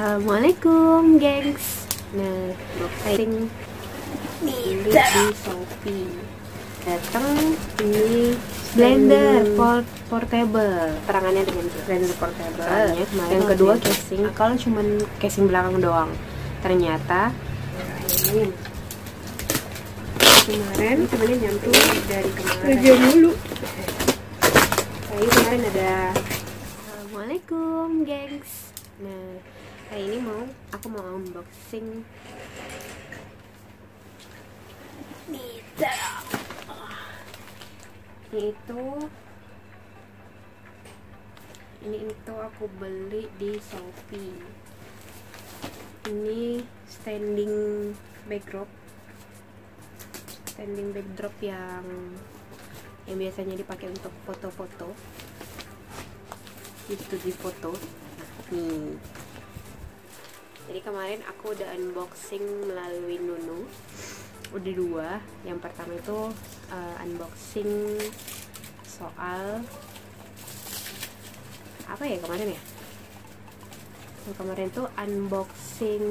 Assalamualaikum gengs. Nah, unboxing Beli di Shopee. Datang ini blender port portable. Terangannya dengan blender portable. Terangannya kemarin yang kedua casing. Kalau cuman casing belakang doang. Ternyata ini kemarin ini sebenarnya nyampe dari kemarin. Kerja mulu. Kayak kemarin ada Assalamualaikum gengs. Nah, hari ini mau aku mau unboxing. Ini itu ini itu aku beli di Shopee. Ini standing backdrop. Standing backdrop yang yang biasanya dipakai untuk foto-foto. Di studi foto. Nah, nih jadi kemarin aku udah unboxing melalui Nunu. Udah dua. Yang pertama itu uh, unboxing soal apa ya kemarin ya? Yang kemarin tuh unboxing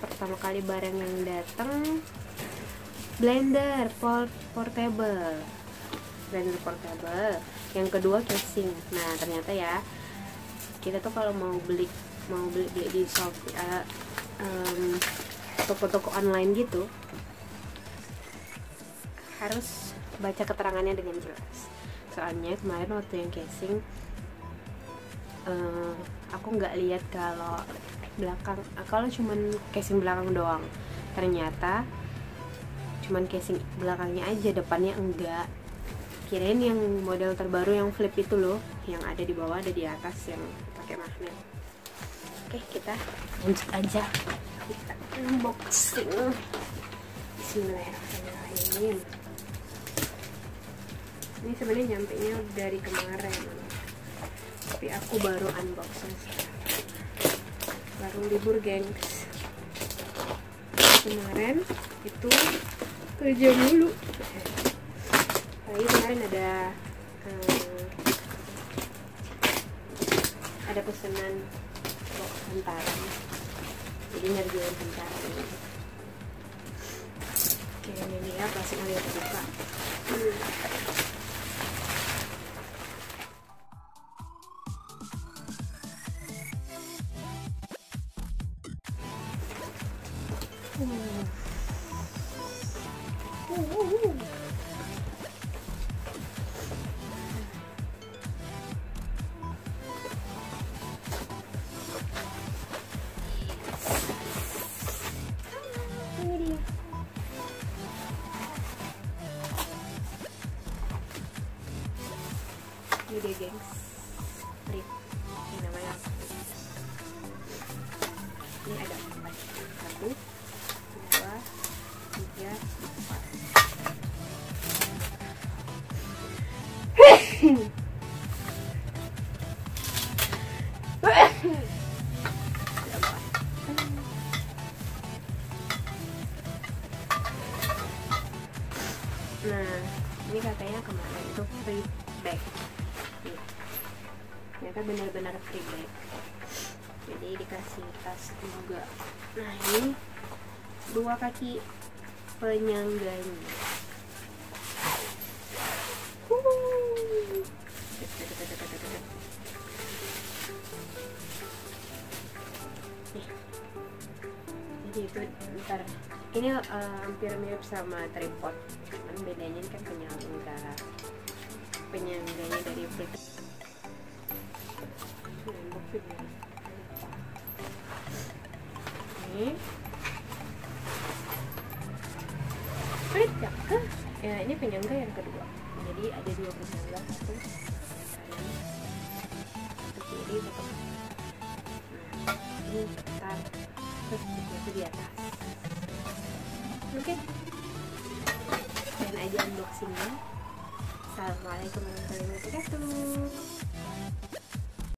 pertama kali barang yang datang blender port portable. Blender portable. Yang kedua casing. Nah ternyata ya kita tuh kalau mau beli mau beli, beli di Shopee uh, um, toko-toko online gitu harus baca keterangannya dengan jelas. Soalnya kemarin waktu yang casing eh, aku nggak lihat kalau belakang kalau cuman casing belakang doang. Ternyata cuman casing belakangnya aja depannya enggak. Kirain yang model terbaru yang flip itu loh yang ada di bawah ada di atas yang pakai magnet oke kita lanjut aja. Kita unboxing. Bismillahirrahmanirrahim. Ini sebenarnya nyampe nya dari kemarin. Tapi aku baru unboxing sekarang. Baru libur gengs. Kemarin itu kerja mulu. Kayak kemarin ada eh, ada pesanan hantaran jadi ngerjain hantaran ini oke ini ya plastik lihat buka ini gengs Rip. ini namanya ini ada satu dua tiga empat nah ini katanya kemarin itu Nih. Ternyata benar-benar free bag jadi dikasih tas juga. Nah ini dua kaki penyangganya. Jadi itu ntar. Ini eh, hampir mirip sama tripod. Cuman bedanya kan penyangga. Penyangganya dari flip. Ini Flip ya ya ini penyangga yang kedua jadi ada dua penyangga satu satu kiri satu nah ini ntar terus itu di atas oke dan aja unboxingnya assalamualaikum warahmatullahi wabarakatuh